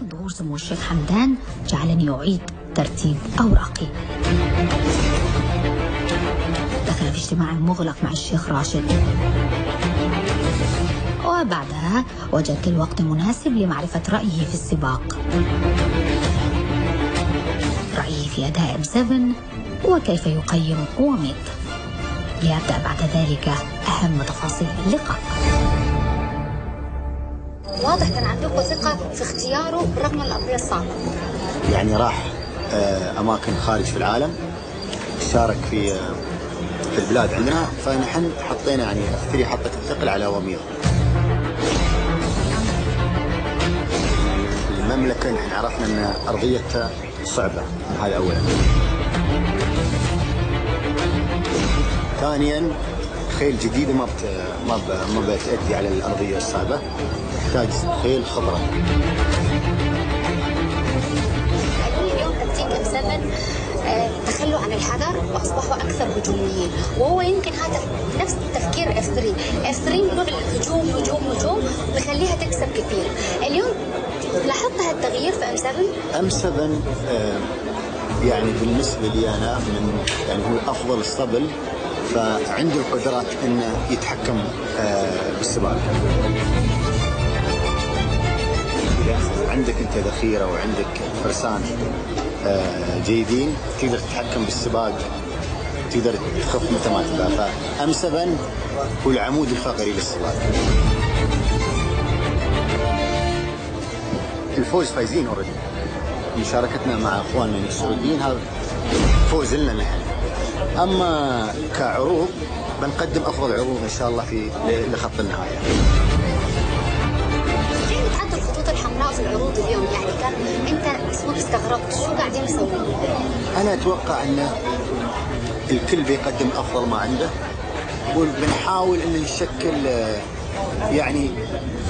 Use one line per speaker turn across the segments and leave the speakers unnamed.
حضور سمو الشيخ حمدان جعلني أعيد ترتيب أوراقي. دخل في اجتماع مغلق مع الشيخ راشد. وبعدها وجدت الوقت المناسب لمعرفة رأيه في السباق. رأيه في أداء ام 7 وكيف يقيم وميض ليبدأ بعد ذلك أهم تفاصيل اللقاء.
واضح كان عندكم ثقة في اختياره بالرغم من الأرضية الصعبة.
يعني راح آه، أماكن خارج في العالم شارك في آه، في البلاد عندنا فنحن حطينا يعني ثري حطت الثقل على وميض المملكة نحن عرفنا إن أرضيتها صعبة. هذا اولا. ثانيا خيل جديدة ما بت... ما ب... ما بتأدي على الأرضية الصعبة. تحتاج خيل
M7 آه، تخلوا عن الحذر وأصبحوا أكثر هجوميين. وهو يمكن هذا نفس تفكير F3 F3 بيقول الهجوم هجوم هجوم بيخليها تكسب كثير. اليوم لاحظت هالتغيير في
M7 M7 آه، يعني بالنسبة لي أنا من يعني هو أفضل اسطبل فعنده القدرات إنه يتحكم آه، بالسباق. عندك أنت ذخيرة وعندك فرسان آه، جيدين تقدر تتحكم بالسباق تقدر تخف متى ما تبغى ف M7 هو العمود الفقري للسباق. الفوز فايزين already مشاركتنا مع إخواننا السعوديين هذا فوز لنا نحن أما كعروض بنقدم أفضل عروض إن شاء الله في لخط النهاية.
كيف بتحط الخطوط الحمراء في العروض اليوم؟ يعني كان أنت اسمك استغربت. شو قاعدين يسوون
أنا أتوقع أن الكل بيقدم أفضل ما عنده وبنحاول ان نشكل يعني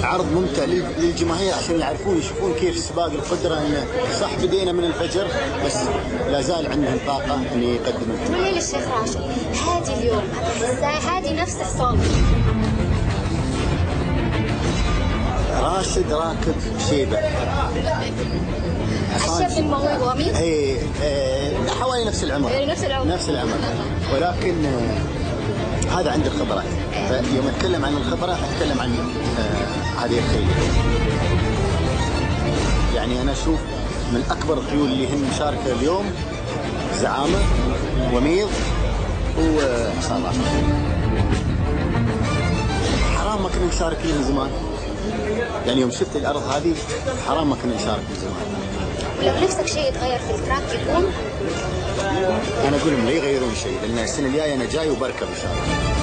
عرض ممتع لل- للجماهير عشان يعرفون يشوفون كيف سباق القدرة انه صح بدينا من الفجر بس لا زال عندهم طاقة إن يقدموا
لي للشيخ راشد هادي اليوم هادي نفس الصامت
راشد راكب شيبة.
الشاب من موضوع وميض
اي إيه، حوالي نفس العمر.
إيه، نفس العمر.
نفس العمر. ولكن آه، هذا عند الخبرات. فيوم أتكلم عن الخبرة أتكلم عن آه، هذه الخيل يعني أنا أشوف من أكبر الخيول اللي هن مشاركة اليوم زعامة وميض وحصان حرام ما كنا مشاركين من زمان. يعني يوم شفت الأرض هذه حرام ما كنا نشارك من زمان.
ولو نفسك شيء يتغير في التراك يكون؟
أنا أقول لهم لا يغيرون شيء لأن السنة الجاية أنا جاي وبركب ان شاء الله.